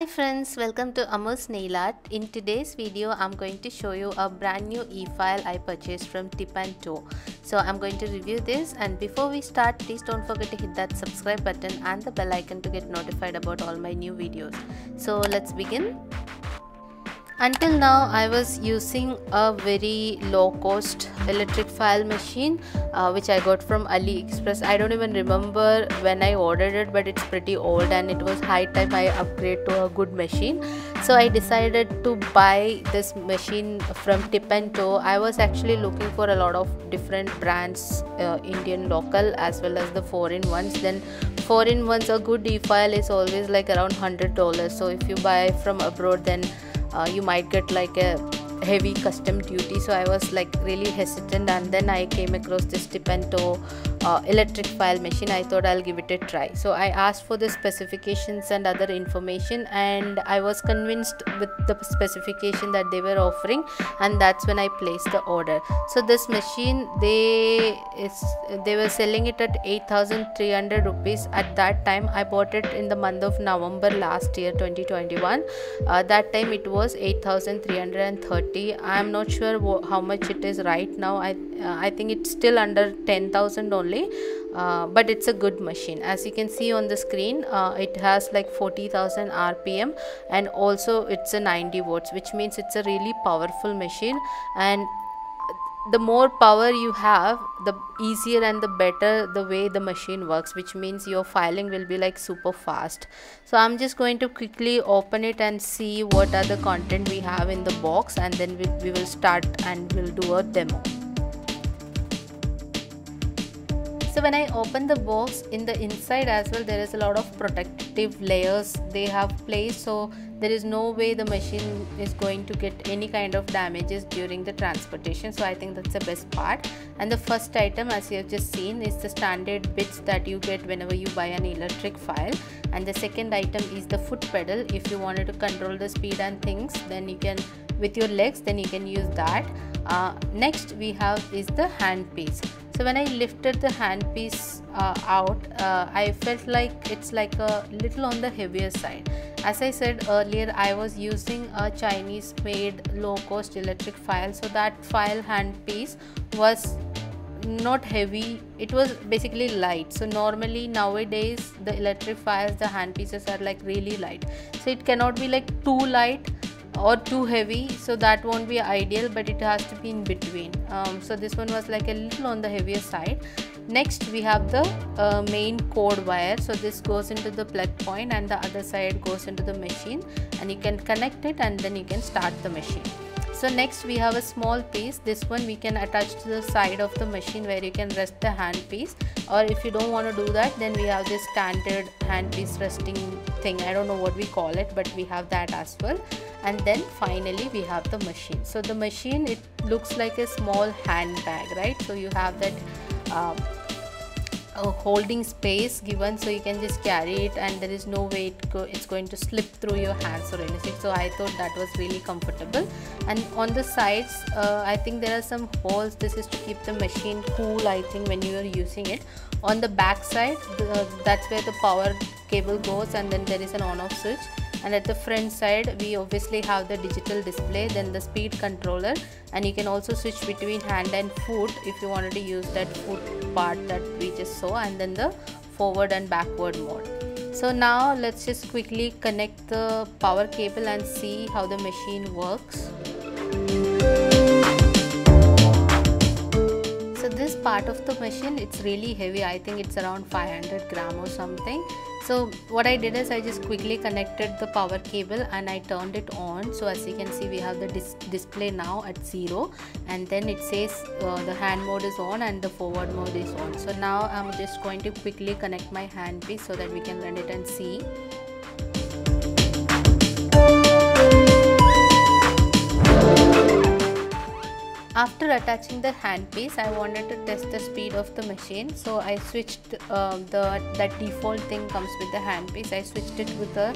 Hi friends, welcome to Ammu's Nail Art. In today's video, I'm going to show you a brand new e-file I purchased from Tip and Toe. So I'm going to review this and before we start, please don't forget to hit that subscribe button and the bell icon to get notified about all my new videos. So let's begin. Until now, I was using a very low cost electric file machine uh, which I got from AliExpress. I don't even remember when I ordered it, but it's pretty old and it was high time I upgrade to a good machine. So I decided to buy this machine from Tip and Toe. I was actually looking for a lot of different brands, uh, Indian local as well as the foreign ones. Then foreign ones, a good e-file is always like around hundred dollars. So if you buy from abroad, then uh, you might get like a heavy custom duty. So i was like really hesitant. And then i came across this Tip and Toe uh, electric file machine i thought i'll give it a try. So i asked for the specifications and other information and i was convinced with the specification that they were offering and that's when i placed the order. So this machine they is they were selling it at 8300 rupees. At that time i bought it in the month of november last year 2021 uh, that time it was 8330 i am not sure how much it is right now. I uh, i think it's still under 10000 only uh, but it's a good machine. As you can see on the screen uh, it has like 40000 rpm and also it's a 90 watts which means it's a really powerful machine. And the more power you have the easier and the better the way the machine works which means your filing will be like super fast. So i'm just going to quickly open it and see what the content we have in the box and then we, we will start and we'll do a demo so when i open the box in the inside as well there is a lot of protective layers they have placed. So there is no way the machine is going to get any kind of damages during the transportation. So i think that's the best part. And the first item as you have just seen is the standard bits that you get whenever you buy an electric file. And the second item is the foot pedal. If you wanted to control the speed and things then you can with your legs then you can use that. Uh, next we have is the handpiece so when I lifted the handpiece uh, out uh, I felt like it's like a little on the heavier side. As I said earlier I was using a Chinese made low cost electric file so that file handpiece was not heavy it was basically light. So normally nowadays the electric files the handpieces are like really light. So it cannot be like too light or too heavy so that won't be ideal but it has to be in between. Um, so this one was like a little on the heavier side. Next we have the uh, main cord wire. So this goes into the plug point and the other side goes into the machine and you can connect it and then you can start the machine. So next we have a small piece. This one we can attach to the side of the machine where you can rest the hand piece. Or if you don't want to do that then we have this standard hand piece resting thing. I don't know what we call it but we have that as well. And then finally we have the machine. So the machine it looks like a small handbag right? So you have that um, a holding space given so you can just carry it and there is no way it go, it's going to slip through your hands or anything. So i thought that was really comfortable. And on the sides uh, i think there are some holes. This is to keep the machine cool i think when you are using it. On the back side the, that's where the power cable goes and then there is an on off switch. And at the front side we obviously have the digital display then the speed controller. And you can also switch between hand and foot if you wanted to use that foot part that we just saw and then the forward and backward mode. So now let's just quickly connect the power cable and see how the machine works. So this part of the machine it's really heavy. I think it's around 500 gram or something so what I did is I just quickly connected the power cable and I turned it on. So as you can see we have the dis display now at 0 and then it says uh, the hand mode is on and the forward mode is on. So now I'm just going to quickly connect my hand piece so that we can run it and see after attaching the handpiece i wanted to test the speed of the machine. So i switched uh, the that default thing comes with the handpiece. I switched it with a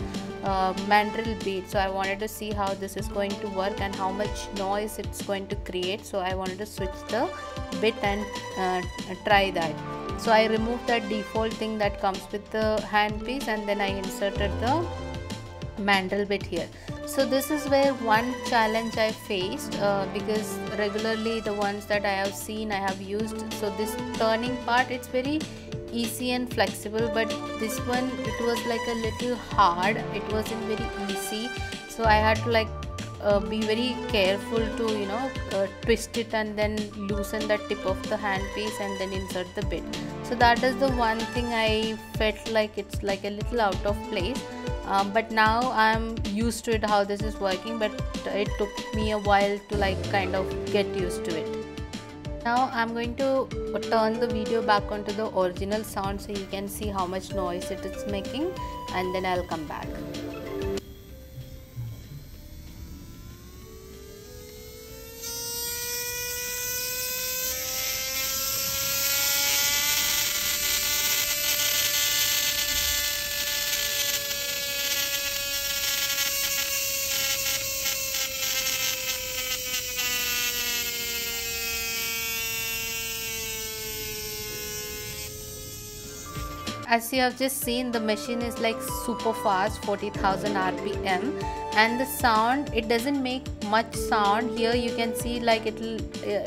uh, mandrel bit. So i wanted to see how this is going to work and how much noise it's going to create. So i wanted to switch the bit and uh, try that. So i removed that default thing that comes with the handpiece and then i inserted the mandrel bit here so this is where one challenge i faced uh, because regularly the ones that i have seen i have used. So this turning part it's very easy and flexible but this one it was like a little hard. It wasn't very easy. So i had to like uh, be very careful to you know uh, twist it and then loosen the tip of the handpiece and then insert the bit. So that is the one thing i felt like it's like a little out of place. Um, but now i'm used to it how this is working but it took me a while to like kind of get used to it. Now i'm going to turn the video back onto the original sound so you can see how much noise it is making and then i'll come back as you have just seen the machine is like super fast 40000 rpm and the sound it doesn't make much sound. Here you can see like it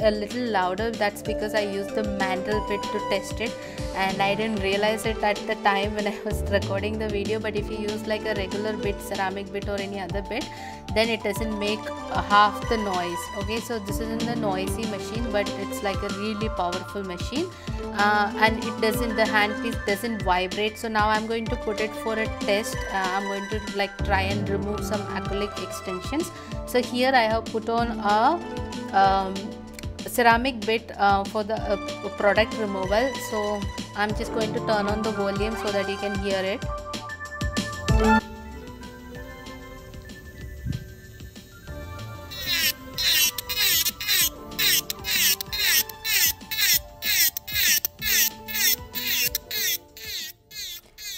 a little louder. That's because i used the mandrel bit to test it and i didn't realize it at the time when i was recording the video but if you use like a regular bit ceramic bit or any other bit then it doesn't make half the noise. Okay so this is in the noisy machine but it's like a really powerful machine. Uh, and it doesn't the handpiece doesn't vibrate. So now i'm going to put it for a test. Uh, i'm going to like try and remove some acrylic extensions. So here i have put on a um, ceramic bit uh, for the uh, product removal. So i'm just going to turn on the volume so that you can hear it.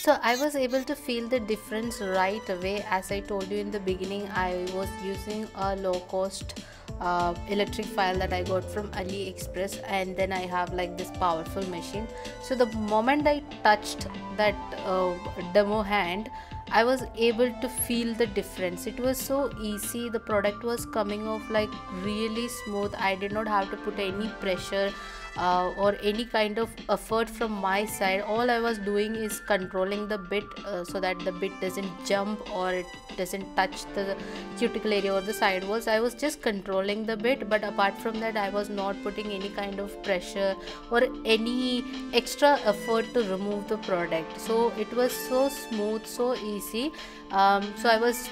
So i was able to feel the difference right away. As i told you in the beginning i was using a low cost uh, electric file that I got from AliExpress and then I have like this powerful machine so the moment I touched that uh, demo hand I was able to feel the difference. It was so easy. The product was coming off like really smooth. I did not have to put any pressure uh, or any kind of effort from my side all i was doing is controlling the bit uh, so that the bit doesn't jump or it doesn't touch the cuticle area or the side walls. I was just controlling the bit but apart from that i was not putting any kind of pressure or any extra effort to remove the product. So it was so smooth so easy. Um, so i was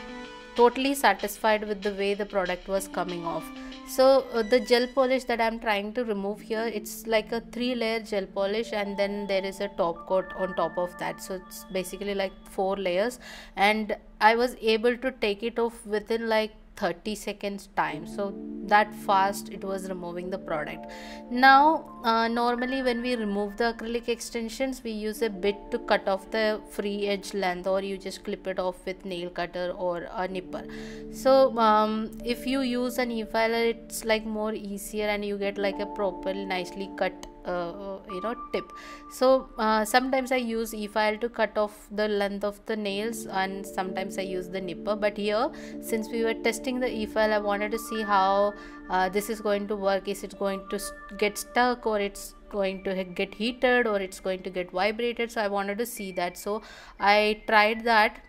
totally satisfied with the way the product was coming off so uh, the gel polish that i'm trying to remove here it's like a three layer gel polish and then there is a top coat on top of that. So it's basically like four layers. And i was able to take it off within like 30 seconds time. So that fast it was removing the product. Now uh, normally when we remove the acrylic extensions we use a bit to cut off the free edge length or you just clip it off with nail cutter or a nipper. So um, if you use an e-filer it's like more easier and you get like a proper nicely cut uh, you know tip. So uh, sometimes i use e-file to cut off the length of the nails and sometimes i use the nipper. But here since we were testing the e-file i wanted to see how uh, this is going to work. Is it going to get stuck or it's going to get heated or it's going to get vibrated? So i wanted to see that. So i tried that.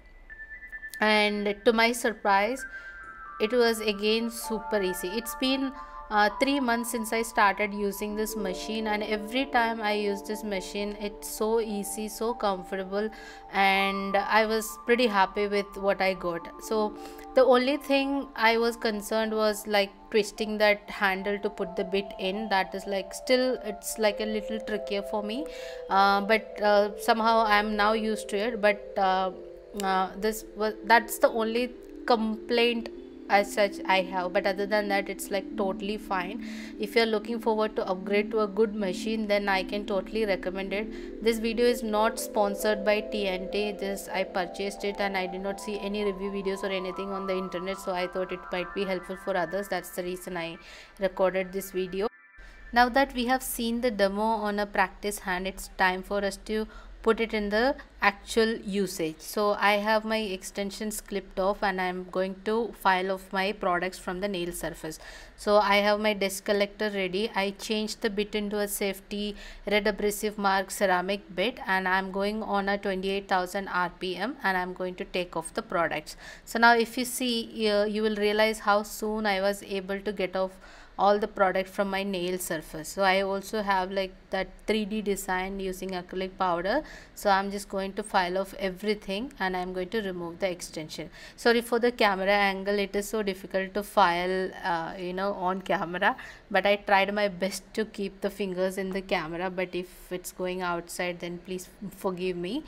And to my surprise it was again super easy. It's been uh, three months since I started using this machine and every time I use this machine it's so easy so comfortable and I was pretty happy with what I got. So the only thing I was concerned was like twisting that handle to put the bit in. That is like still it's like a little trickier for me. Uh, but uh, somehow I'm now used to it. But uh, uh, this was that's the only complaint as such i have. But other than that it's like totally fine. If you're looking forward to upgrade to a good machine then i can totally recommend it. This video is not sponsored by T&T this i purchased it and i did not see any review videos or anything on the internet so i thought it might be helpful for others. That's the reason i recorded this video. Now that we have seen the demo on a practice hand it's time for us to put it in the actual usage. So i have my extensions clipped off and i'm going to file off my products from the nail surface. So i have my dust collector ready. I changed the bit into a safety red abrasive mark ceramic bit and i'm going on a 28000 rpm and i'm going to take off the products. So now if you see uh, you will realize how soon i was able to get off all the product from my nail surface. So i also have like that 3d design using acrylic powder. So i'm just going to file off everything and i'm going to remove the extension. Sorry for the camera angle. It is so difficult to file uh, you know on camera but i tried my best to keep the fingers in the camera. But if it's going outside then please forgive me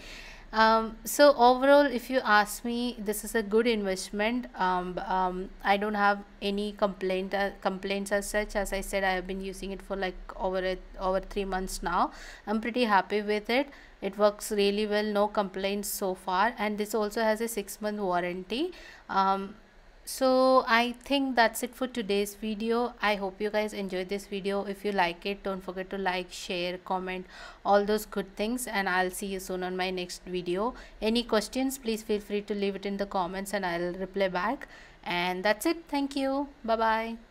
um, so overall if you ask me this is a good investment. Um, um, i don't have any complaint uh, complaints as such. As i said i have been using it for like over it over three months now. I'm pretty happy with it. It works really well. No complaints so far. And this also has a six month warranty. Um, so i think that's it for today's video. I hope you guys enjoyed this video. If you like it don't forget to like share comment all those good things and i'll see you soon on my next video. Any questions please feel free to leave it in the comments and i'll reply back. And that's it. Thank you. Bye bye